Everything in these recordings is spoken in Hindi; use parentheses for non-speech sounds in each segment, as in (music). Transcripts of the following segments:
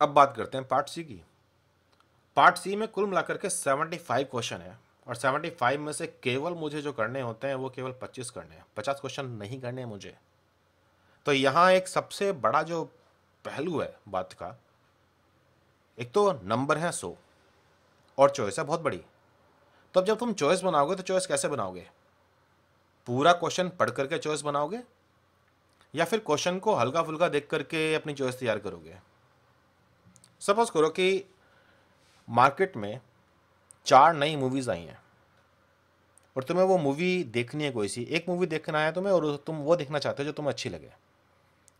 अब बात करते हैं पार्ट सी की। पार्ट सी में कुल मिलाकर के सेवेंटी फाइव क्वेश्चन है और सेवेंटी फाइव में से केवल मुझे जो करने होते हैं वो केवल पच्चीस करने हैं। पचास क्वेश्चन नहीं करने हैं मुझे। तो यहाँ एक सबसे बड़ा जो पहलू है बात का, एक तो नंबर है सो और चॉइस है बहुत बड़ी। तो अब जब तुम चॉइस बनाओगे तो चॉइस कैसे बनाओगे? पूरा क्वेश्चन पढ़ करके चॉइस बनाओगे या फिर क्वेश्चन को हल्का फुल्का देख करके अपनी चॉइस तैयार करोगे? सपोज़ करो कि मार्केट में चार नई मूवीज़ आई हैं और तुम्हें वो मूवी देखनी है कोई सी। एक मूवी देखना है तुम्हें और तुम वो देखना चाहते हो जो तुम्हें अच्छी लगे।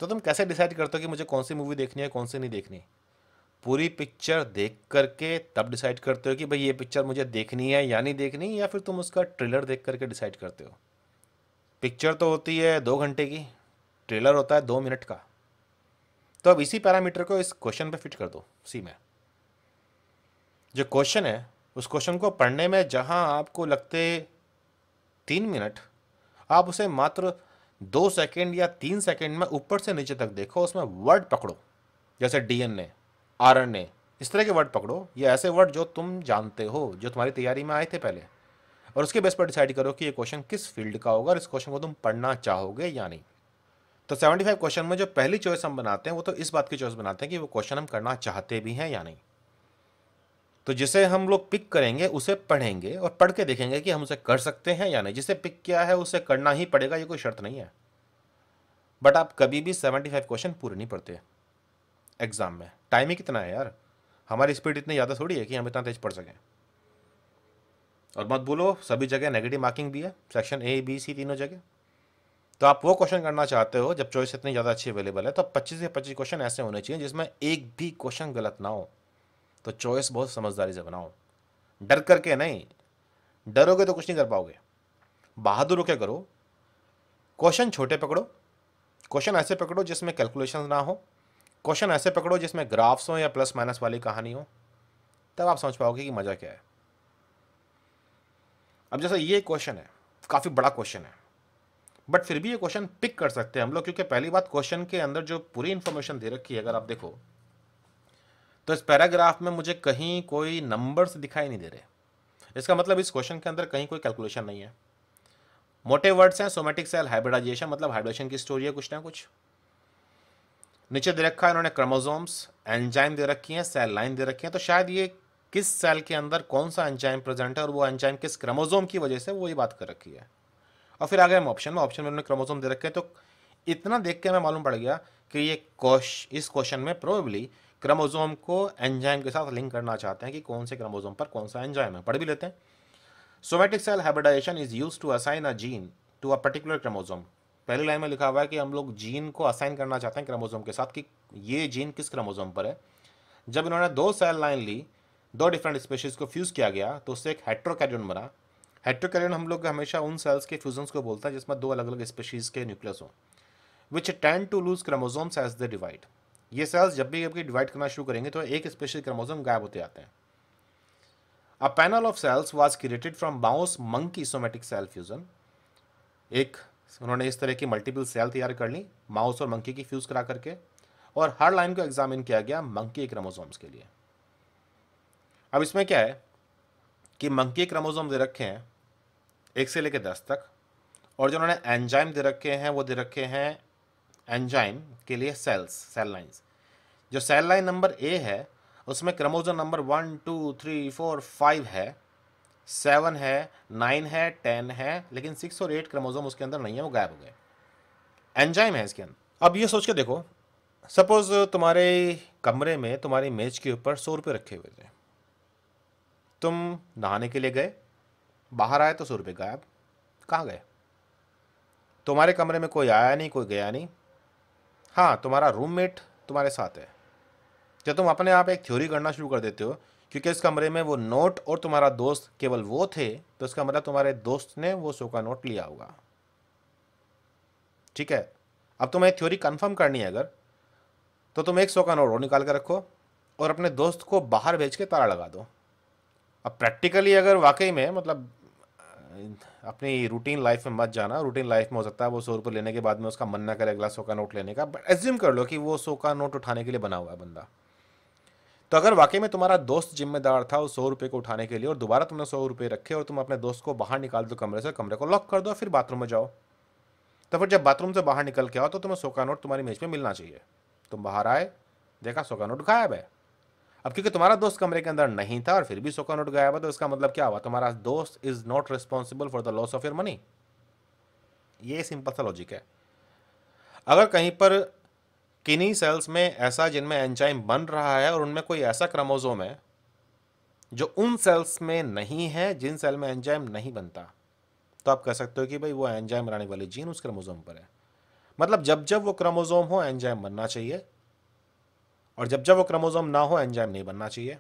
तो तुम कैसे डिसाइड करते हो कि मुझे कौन सी मूवी देखनी है, कौन सी नहीं देखनी? पूरी पिक्चर देख करके तब डिसाइड करते हो कि भाई ये पिक्चर मुझे देखनी है या नहीं देखनी, या फिर तुम उसका ट्रेलर देख करके डिसाइड करते हो। पिक्चर तो होती है दो घंटे की ट्रेलर होता है दो मिनट का। तो अब इसी पैरामीटर को इस क्वेश्चन पे फिट कर दो सी में। जो क्वेश्चन है, उस क्वेश्चन को पढ़ने में जहाँ आपको लगते तीन मिनट आप उसे मात्र दो सेकेंड या तीन सेकेंड में ऊपर से नीचे तक देखो, उसमें वर्ड पकड़ो, जैसे डीएनए आरएनए इस तरह के वर्ड पकड़ो, ये ऐसे वर्ड जो तुम जानते हो, जो तुम्हारी तैयारी में आए थे पहले। और उसके बेस पर डिसाइड करो कि ये क्वेश्चन किस फ़ील्ड का होगा और इस क्वेश्चन को तुम पढ़ना चाहोगे या नहीं। तो 75 क्वेश्चन में जो पहली चॉइस हम बनाते हैं, वो तो इस बात की चॉइस बनाते हैं कि वो क्वेश्चन हम करना चाहते भी हैं या नहीं। तो जिसे हम लोग पिक करेंगे, उसे पढ़ेंगे और पढ़ के देखेंगे कि हम उसे कर सकते हैं या नहीं। जिसे पिक किया है, उसे करना ही पड़ेगा, ये कोई शर्त नहीं है। बट आप कभी भी 75 क्वेश्चन पूरे नहीं पढ़ते एग्ज़ाम में। टाइम ही कितना है यार। हमारी स्पीड इतनी ज़्यादा थोड़ी है कि हम इतना तेज पढ़ सकें। और मत बोलो सभी जगह नेगेटिव मार्किंग भी है। सेक्शन ए बी सी तीनों जगह। तो आप वो क्वेश्चन करना चाहते हो, जब चॉइस इतनी ज़्यादा अच्छी अवेलेबल है तो पच्चीस से पच्चीस क्वेश्चन ऐसे होने चाहिए, जिसमें एक भी क्वेश्चन गलत ना हो। तो चॉइस बहुत समझदारी से बनाओ। डर करके नहीं। डरोगे तो कुछ नहीं कर पाओगे। बहादुर होकर करो? क्वेश्चन छोटे पकड़ो। क्वेश्चन ऐसे पकड़ो जिसमें कैलकुलेशन ना हो। क्वेश्चन ऐसे पकड़ो जिसमें ग्राफ्स हो या प्लस माइनस वाली कहानी हो। तब आप समझ पाओगे कि मज़ा क्या है। अब जैसा ये क्वेश्चन है, काफ़ी बड़ा क्वेश्चन है। बट फिर भी ये क्वेश्चन पिक कर सकते हैं हम लोग, क्योंकि पहली बात क्वेश्चन के अंदर जो पूरी इन्फॉर्मेशन दे रखी है, अगर आप देखो तो इस पैराग्राफ में मुझे कहीं कोई नंबर्स दिखाई नहीं दे रहे। इसका मतलब इस क्वेश्चन के अंदर कहीं कोई कैलकुलेशन नहीं है। मोटे वर्ड्स हैं सोमेटिक सेल हाइब्रिडाइजेशन मतलब हाइब्रिडेशन की स्टोरी है कुछ ना कुछ। नीचे दे रखा है इन्होंने क्रोमोजोम्स एंजाइम दे रखी हैं सेल लाइन दे रखी है। तो शायद ये किस सेल के अंदर कौन सा एंजाइम प्रेजेंट है और वो एंजाइम किस क्रोमोजोम की वजह से वो ये बात कर रखी है। और फिर आगे हम ऑप्शन में ऑप्शन में उन्होंने क्रोमोजोम दे रखे तो इतना देख के हमें मालूम पड़ गया कि ये क्वेश इस क्वेश्चन में प्रोबेबली क्रोमोजोम को एंजाइम के साथ लिंक करना चाहते हैं कि कौन से क्रोमोजोम पर कौन सा एंजाइम है। पढ़ भी लेते हैं। Somatic cell hybridization is used to assign a gene to a particular chromosome पहली लाइन में लिखा हुआ है कि हम लोग जीन को असाइन करना चाहते हैं क्रोमोजोम के साथ कि ये जीन किस क्रोमोजोम पर है। जब इन्होंने दो सेल लाइन ली, दो डिफरेंट स्पेशीज को फ्यूज़ किया गया तो उससे एक हेट्रोकैरियन बना। हेट्रोकैरियन हम लोग हमेशा उन सेल्स के फ्यूजन्स को बोलता है जिसमें दो अलग अलग स्पेशीज के न्यूक्लियस हो which tend to lose chromosomes as the divide ये सेल्स जब भी कभी डिवाइड करना शुरू करेंगे तो एक स्पेशल क्रोमोजोम गायब होते आते हैं। A panel of cells was created from bounce monkey somatic cell fusion एक, उन्होंने इस तरह की मल्टीपल सेल तैयार कर ली माउस और मंकी की फ्यूज करा करके, और हर लाइन को एग्जामिन किया गया मंकी क्रोमोजोम्स के लिए। अब इसमें क्या है कि मंकी क्रोमोजोम दे रखे हैं एक से लेकर दस तक। और जो उन्होंने एंजाइम दे रखे हैं, वो दे रखे हैं एंजाइम के लिए सेल्स सेल लाइंस जो सेल लाइन नंबर ए है, उसमें chromosome number one two three four five है सेवन है नाइन है टेन है, लेकिन सिक्स और एट क्रोमोजोम उसके अंदर नहीं है, वो गायब हो गए। एंजाइम है इसके अंदर। अब ये सोच के देखो सपोज़ तुम्हारे कमरे में तुम्हारी मेज के ऊपर सौ रुपये रखे हुए थे। तुम नहाने के लिए गए बाहर आए तो सौ रुपये गायब। कहाँ गए? तुम्हारे कमरे में कोई आया नहीं, कोई गया नहीं। हाँ तुम्हारा रूममेट तुम्हारे साथ है। जब तुम अपने आप एक थ्योरी करना शुरू कर देते हो, क्योंकि इस कमरे में वो नोट और तुम्हारा दोस्त केवल वो थे तो इसका मतलब तुम्हारे दोस्त ने वो सो का नोट लिया होगा। ठीक है? अब तुम्हें थ्योरी कंफर्म करनी है अगर तो तुम एक सौ का नोट और निकाल कर रखो और अपने दोस्त को बाहर भेज के ताला लगा दो। अब प्रैक्टिकली अगर वाकई में मतलब अपनी रूटीन लाइफ में मत जाना। रूटीन लाइफ में हो सकता है वो सौ रुपये लेने के बाद में उसका मन ना करे, अगला सौ का नोट लेने का। बट एज्यूम कर लो कि वो सौ का नोट उठाने के लिए बना हुआ है बंदा। तो अगर वाकई में तुम्हारा दोस्त जिम्मेदार था उस सौ रुपये को उठाने के लिए और दोबारा तुमने सौ रुपये रखे और तुम अपने दोस्त को बाहर निकाल दो कमरे से, कमरे को लॉक कर दो फिर बाथरूम में जाओ। तो फिर जब बाथरूम से बाहर निकल के आओ तो तुम्हें सौ का नोट तुम्हारी मेज पे मिलना चाहिए। तुम बाहर आए, देखा सौ का नोट गायब है। अब क्योंकि तुम्हारा दोस्त कमरे के अंदर नहीं था और फिर भी सौ का नोट गायब है तो इसका मतलब क्या हुआ? तुम्हारा दोस्त is not responsible for the loss of your money ये सिंपल सा लॉजिक है। अगर कहीं पर किनी सेल्स में ऐसा जिनमें एंजाइम बन रहा है और उनमें कोई ऐसा क्रोमोसोम है, जो उन सेल्स में नहीं है, जिन सेल में एंजाइम नहीं बनता तो आप कह सकते हो कि भाई वो एंजाइम बनाने वाली जीन उस क्रोमोसोम पर है। मतलब जब जब वो क्रोमोसोम हो एंजाइम बनना चाहिए और जब जब वो क्रोमोसोम ना हो, एंजाइम नहीं बनना चाहिए।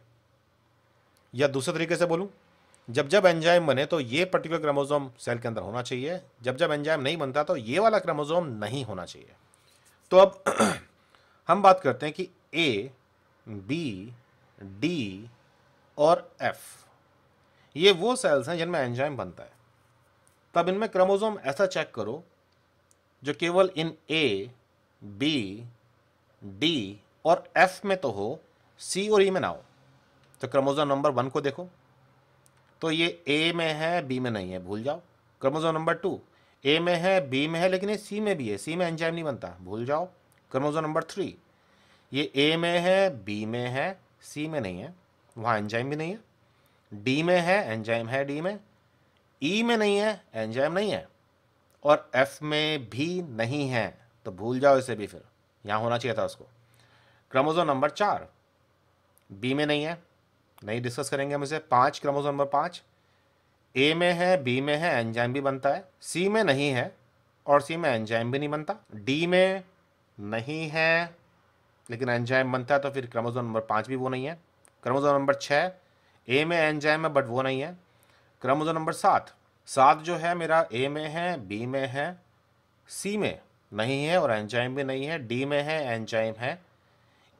या दूसरे तरीके से बोलूँ, जब जब एंजाइम बने तो ये पर्टिकुलर क्रोमोसोम सेल के अंदर होना चाहिए। जब जब एंजाइम नहीं बनता तो ये वाला क्रोमोसोम नहीं होना चाहिए। तो अब (clears throat) हम बात करते हैं कि ए बी डी और एफ़ ये वो सेल्स हैं जिनमें एंजाइम बनता है। तब इनमें क्रोमोसोम ऐसा चेक करो, जो केवल इन ए बी डी और एफ़ में तो हो सी और ई e में ना हो तो क्रोमोसोम नंबर वन को देखो। तो ये ए में है बी में नहीं है, भूल जाओ। क्रोमोसोम नंबर टू ए में है बी में है, लेकिन ये सी में भी है सी में एंजाइम नहीं बनता, भूल जाओ। क्रोमोसोम नंबर थ्री ये ए में है बी में है सी में नहीं है, वहाँ एंजाइम भी नहीं है। डी में है एंजाइम है डी में ई e में नहीं है एंजाइम नहीं है, और एफ़ में भी नहीं है तो भूल जाओ इसे भी फिर, यहाँ होना चाहिए था उसको। क्रोमोसोम नंबर चार। बी में नहीं है। नहीं डिस्कस करेंगे हम इसे। पाँच क्रोमोसोम नंबर पाँच। ए में है बी में है एंजाइम भी बनता है। सी में नहीं है और सी में एंजाइम भी नहीं बनता। डी में नहीं है, लेकिन एंजाइम बनता है तो फिर क्रोमोसोम नंबर पाँच भी वो नहीं है। क्रोमोसोम नंबर छः ए में एंजाइम है बट वो नहीं है। क्रोमोसोम नंबर सात। सात जो है मेरा ए में है बी में है सी में नहीं है और एंजाइम भी नहीं है। डी में है एंजाइम है।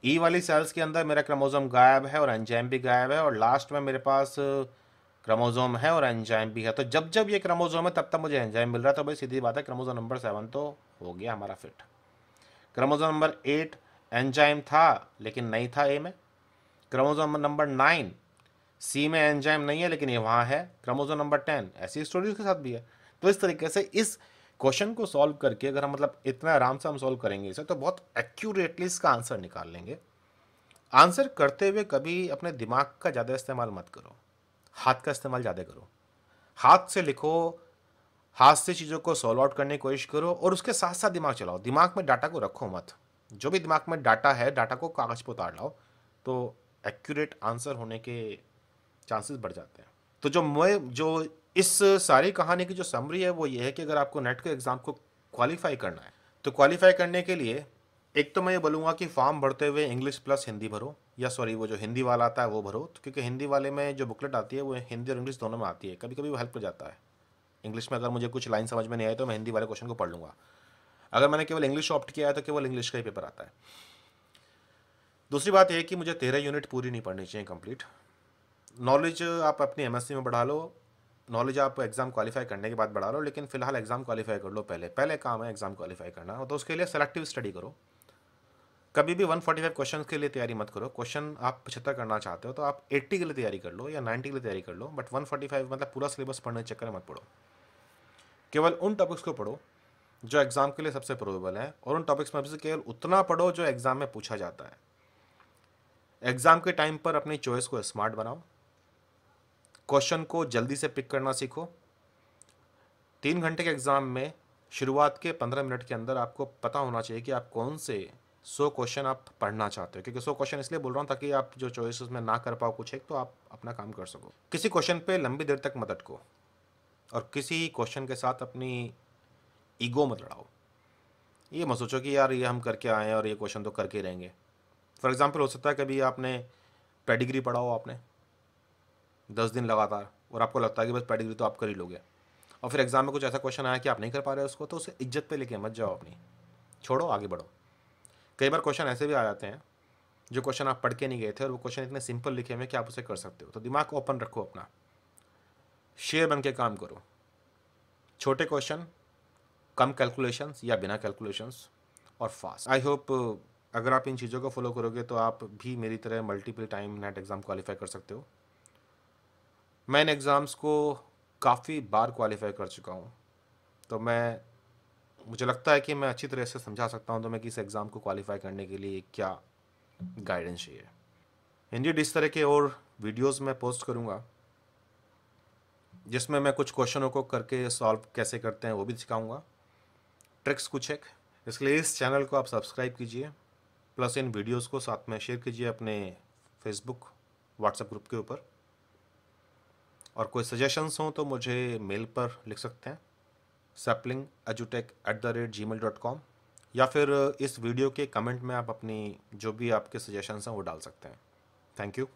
ई e वाली सेल्स के अंदर मेरा क्रोमोसोम गायब है और एंजाइम भी गायब है और लास्ट में मेरे पास क्रोमोसोम है और एंजाइम भी है। तो जब जब ये क्रोमोसोम है, तब तक मुझे एंजाइम मिल रहा है। तो भाई सीधी बात है क्रोमोसोम नंबर सेवन तो हो गया हमारा fit chromosome number eight enzyme था, लेकिन नहीं था ए में। क्रोमोसोम नंबर नाइन सी में एंजाइम नहीं है, लेकिन ये वहाँ है। क्रोमोसोम नंबर टेन ऐसी स्टोरी के साथ भी है। तो इस तरीके से इस क्वेश्चन को सॉल्व करके अगर हम मतलब इतना आराम से हम सॉल्व करेंगे इसे तो बहुत एक्यूरेटली इसका आंसर निकाल लेंगे। आंसर करते हुए कभी अपने दिमाग का ज़्यादा इस्तेमाल मत करो। हाथ का इस्तेमाल ज़्यादा करो। हाथ से लिखो, हाथ से चीज़ों को सॉल्व आउट करने की कोशिश करो और उसके साथ साथ दिमाग चलाओ। दिमाग में डाटा को रखो मत। जो भी दिमाग में डाटा है, डाटा को कागज़ पर उतार लाओ तो एक्यूरेट आंसर होने के चांसेस बढ़ जाते हैं। तो जो मैं, जो इस सारी कहानी की जो समरी है, वो ये है कि अगर आपको नेट के एग्ज़ाम को क्वालिफाई करना है तो क्वालिफाई करने के लिए एक तो मैं ये बोलूँगा कि फॉर्म भरते हुए इंग्लिश प्लस हिंदी भरो, या सॉरी वो जो हिंदी वाला आता है, वो भरो तो क्योंकि हिंदी वाले में जो बुकलेट आती है, वो हिंदी और इंग्लिश दोनों में आती है। कभी कभी वो हेल्प कर जाता है। इंग्लिश में अगर मुझे कुछ लाइन समझ में नहीं आए तो मैं हिंदी वाले क्वेश्चन को पढ़ लूँगा। अगर मैंने केवल इंग्लिश ऑप्ट किया है तो केवल इंग्लिश का ही पेपर आता है। दूसरी बात यह कि मुझे तेरह यूनिट पूरी नहीं पढ़नी चाहिए कंप्लीट नॉलेज आप अपनी एमएससी में बढ़ा लो नॉलेज आप एग्ज़ाम क्वालिफाई करने के बाद बढ़ा लो लेकिन फ़िलहाल एग्ज़ाम क्वालिफाई कर लो पहले। पहले काम है एग्ज़ाम क्वालिफाई करना। तो उसके लिए सेलेक्टिव स्टडी करो। कभी भी 145 क्वेश्चन के लिए तैयारी मत करो। क्वेश्चन आप पचहत्तर करना चाहते हो तो आप 80 के लिए तैयारी कर लो या 90 के लिए तैयारी कर लो बट 145 मतलब पूरा सिलेबस पढ़ने चक्कर मत पढ़ो केवल उन टॉपिक्स को पढ़ो जो एग्ज़ाम के लिए सबसे प्रोबेबल है, और उन टॉपिक्स में केवल उतना पढ़ो जो एग्ज़ाम में पूछा जाता है। एग्ज़ाम के टाइम पर अपनी चॉइस को स्मार्ट बनाओ। क्वेश्चन को जल्दी से पिक करना सीखो। तीन घंटे के एग्ज़ाम में शुरुआत के पंद्रह मिनट के अंदर आपको पता होना चाहिए कि आप कौन से सौ क्वेश्चन आप पढ़ना चाहते हो, क्योंकि सौ क्वेश्चन इसलिए बोल रहा हूँ ताकि आप जो चॉइस उसमें ना कर पाओ कुछ एक तो आप अपना काम कर सको। किसी क्वेश्चन पे लंबी देर तक मत अटको और किसी क्वेश्चन के साथ अपनी ईगो मत लड़ाओ। ये मत सोचो कि यार ये हम करके आए हैं और ये क्वेश्चन तो करके रहेंगे। फॉर एग्ज़ाम्पल हो सकता है कभी आपने पेडिग्री पढ़ा हो आपने। दस दिन लगातार, और आपको लगता है कि बस पेडिग्री तो आप कर ही लोगे। और फिर एग्ज़ाम में कुछ ऐसा क्वेश्चन आया कि आप नहीं कर पा रहे उसको तो उसे इज़्ज़त पे लेके मत जाओ अपनी। छोड़ो, आगे बढ़ो। कई बार क्वेश्चन ऐसे भी आ जाते हैं, जो क्वेश्चन आप पढ़ के नहीं गए थे, और वो क्वेश्चन इतने सिंपल लिखे हुए कि आप उसे कर सकते हो। तो दिमाग को ओपन रखो अपना। शेयर बन के काम करो। छोटे क्वेश्चन कम कैलकुलेशंस या बिना कैलकुलेशंस और फास्ट आई होप अगर आप इन चीज़ों को फॉलो करोगे तो आप भी मेरी तरह multiple time NET exam qualify कर सकते हो। मैं इन एग्ज़ाम्स को काफ़ी बार क्वालिफाई कर चुका हूँ। तो मैं, मुझे लगता है कि मैं अच्छी तरह से समझा सकता हूँ तो मैं किस एग्ज़ाम को क्वालिफाई करने के लिए क्या गाइडेंस चाहिए। इंडियड इस तरह के और वीडियोस मैं पोस्ट करूँगा, जिसमें मैं कुछ क्वेश्चनों को करके सॉल्व कैसे करते हैं वो भी सिखाऊँगा ट्रिक्स कुछ एक, इसलिए इस चैनल को आप सब्सक्राइब कीजिए प्लस इन वीडियोस को साथ में शेयर कीजिए अपने फेसबुक व्हाट्सएप ग्रुप के ऊपर। और कोई सजेशंस हों तो मुझे मेल पर लिख सकते हैं। Sapling एजुटेक at the rate Gmail dot com या फिर, इस वीडियो के कमेंट में आप अपनी जो भी आपके सजेशंस हैं वो डाल सकते हैं। Thank you